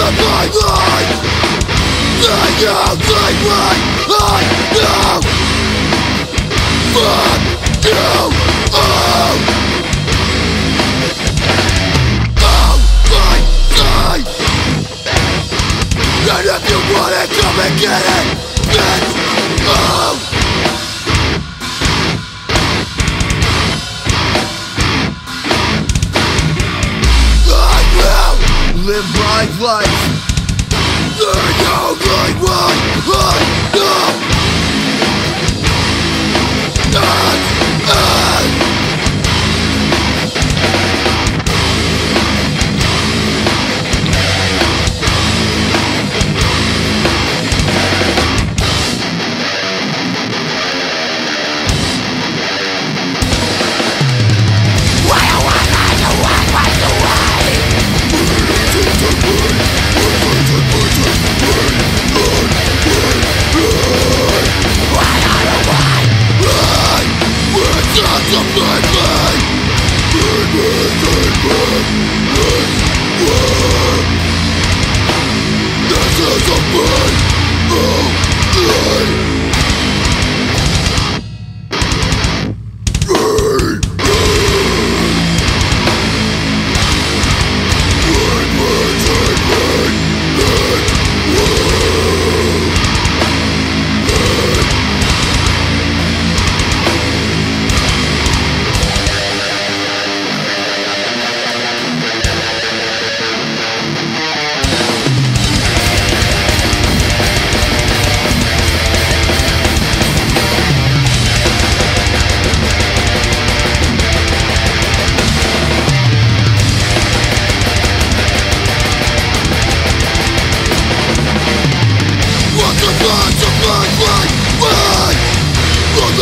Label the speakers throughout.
Speaker 1: my life They I know you all All And if you want it, come and get it. Then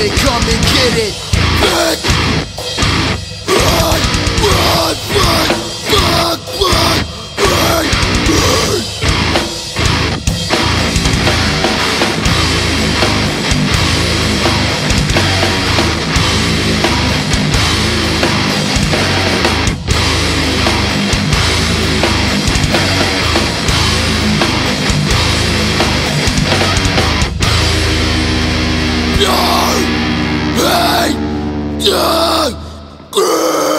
Speaker 1: it,
Speaker 2: come and get it. Yeah!